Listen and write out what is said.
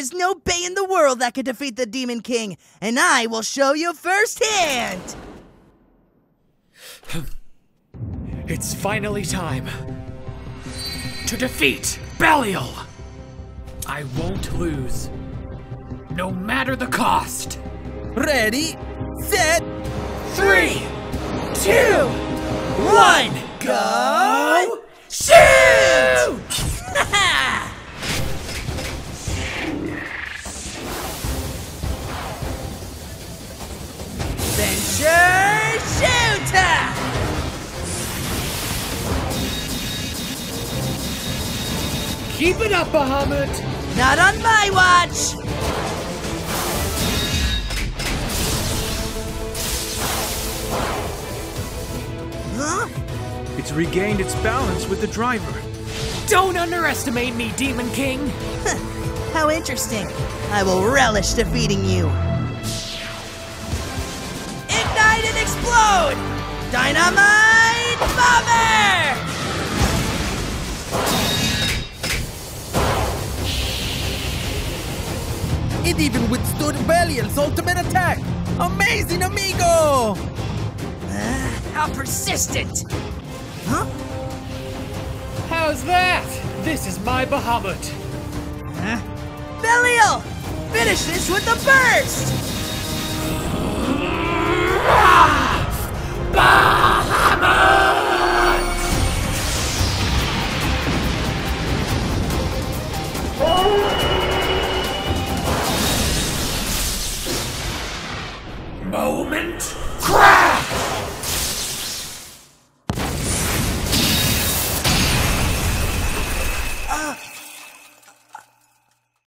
is no Bey in the world that could defeat the Demon King, and I will show you firsthand! It's finally time to defeat Belial! I won't lose, no matter the cost. Ready, set, Three, two, one, Go! Shoot! Venture Shooter! Keep it up, Bahamut! Not on my watch! Huh? It's regained its balance with the driver. Don't underestimate me, Demon King! How interesting. I will relish defeating you. Dynamite Bomber! It even withstood Belial's ultimate attack! Amazing, amigo! Ah, how persistent! Huh? How's that? This is my Bahamut! Belial! Finish this with a burst! moment. Crap.